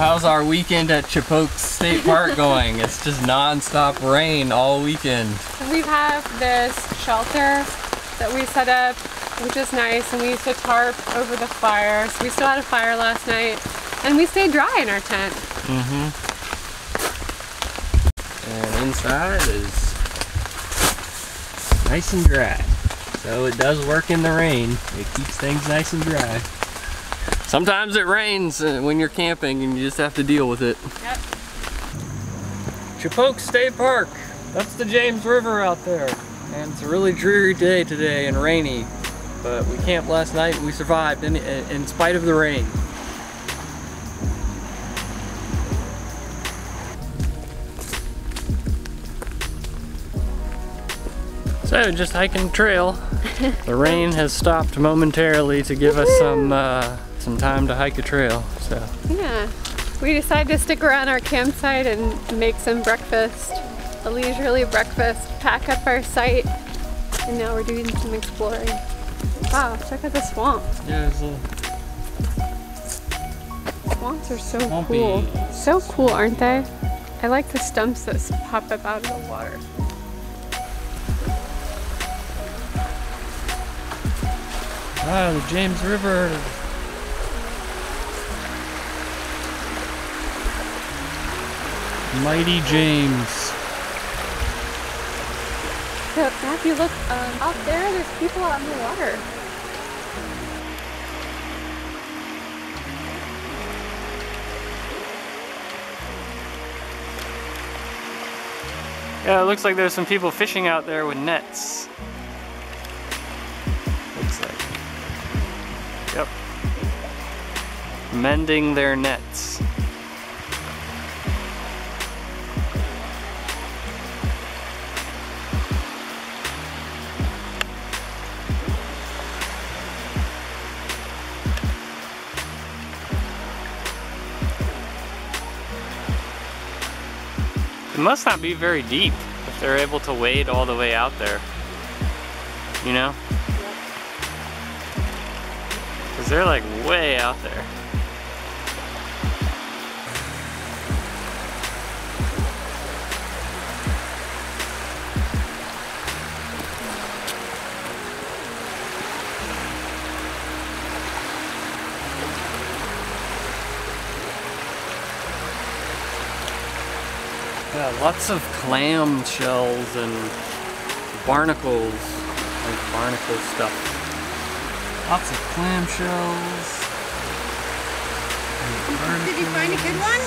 how's our weekend at Chippokes State Park going? It's just non-stop rain all weekend. We have this shelter that we set up, which is nice, and we used to tarp over the fire. So we still had a fire last night, and we stayed dry in our tent. Mm-hmm. And inside is nice and dry. So it does work in the rain. It keeps things nice and dry. Sometimes it rains uh, when you're camping and you just have to deal with it. Yep. Chippokes State Park. That's the James River out there. And it's a really dreary day today and rainy. But we camped last night and we survived in, in spite of the rain. So just hiking trail. the rain has stopped momentarily to give us some uh, some time to hike a trail. So Yeah. We decided to stick around our campsite and make some breakfast, a leisurely breakfast, pack up our site, and now we're doing some exploring. Wow, check out the swamp. yeah, it's a Swamps are so Swampy. cool. So cool, aren't they? I like the stumps that pop up out of the water. ah the James River. Mighty James. So Matthew, look um, out there. There's people out in the water. Yeah, it looks like there's some people fishing out there with nets. Looks like. Yep. Mending their nets. It must not be very deep if they're able to wade all the way out there. You know? Because they're like way out there. Yeah, lots of clam shells and barnacles, like barnacle stuff. Lots of clam shells. and Did you find a good one?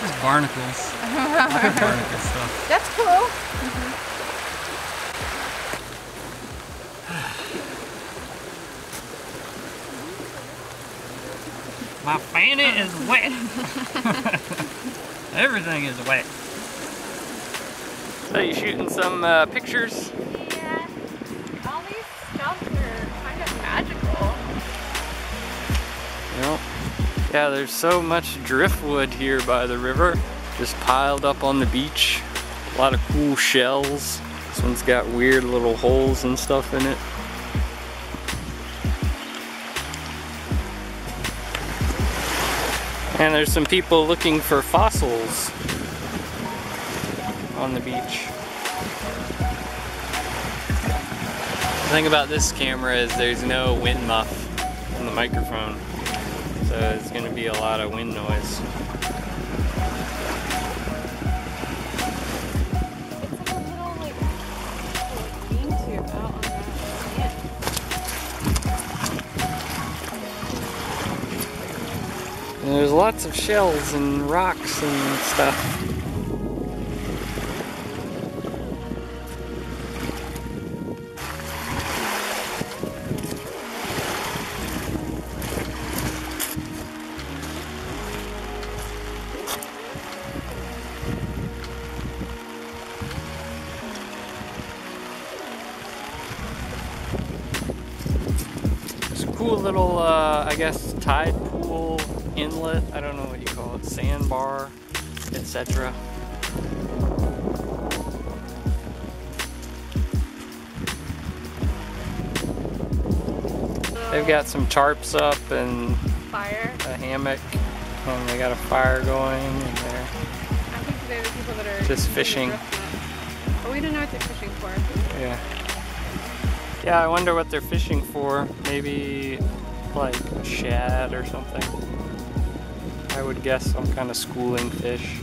Just barnacles. Barnacle stuff. That's cool. My fanny is wet. Everything is wet. So you shooting some uh, pictures? Yeah. All these stumps are kind of magical. Yep. Yeah, there's so much driftwood here by the river, just piled up on the beach. A lot of cool shells. This one's got weird little holes and stuff in it. And there's some people looking for fossils on the beach. The thing about this camera is there's no wind muff on the microphone. So it's gonna be a lot of wind noise. To. And there's lots of shells and rocks and stuff. Cool little, uh, I guess, tide pool inlet. I don't know what you call it, sandbar, etc. They've got some tarps up and Fire. a hammock. And they got a fire going and they're I think they're the people that are Just fishing. But we don't know what they're fishing for. Yeah. Yeah, I wonder what they're fishing for. Maybe like shad or something. I would guess some kind of schooling fish.